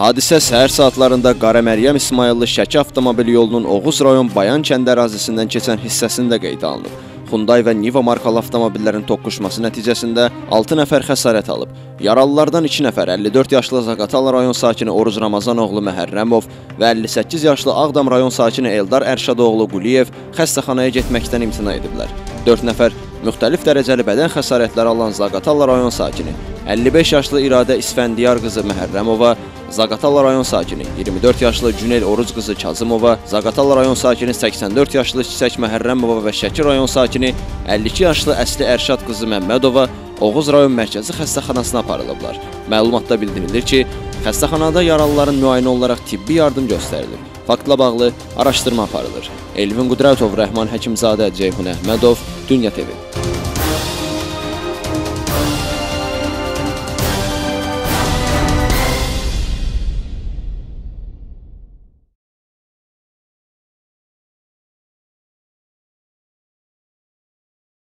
Hadisə səhər saatlarında Qara Məryəm İsmayıllı Şəki avtomobil yolunun Oğuz rayon Bayan kəndi ərazisindən keçən hissəsində qeydə alınıb. Hyundai və Niva markalı avtomobillərin toqquşması nəticəsində 6 nəfər xəsarət alıb. Yaralılardan 2 nəfər 54 yaşlı Zaqatala rayon sakini Oruz Ramazanoğlu Məhərrəmov və 58 yaşlı Ağdam rayon sakini Eldar Ərşadoğlu Quliyev xəstəxanaya getməkdən imtina ediblər. 4 nəfər müxtəlif dərəcəli bədən xəsarətləri alan Zaqatala rayon sakini 55 yaşlı İradə İsfəndiyar qızı Məhərrəmova, Zaqatala rayon sakini 24 yaşlı Cüneyl Oruc qızı Kazımova, Zaqatala rayon sakini 84 yaşlı Çiçək Məhərrəmova və Şəki rayon sakini 52 yaşlı Əsli Ərşad qızı Məmmədova Oğuz rayon mərkəzi xəstəxanasına aparılıblar. Məlumatda bildirilir ki, xəstəxanada yaralıların müayinə olaraq tibbi yardım göstərilib. Faktla bağlı araşdırma aparılır. Elvin Qudratov, Rəhman Həkimzadə, Ceyhun Əhmədov, Dünya TV.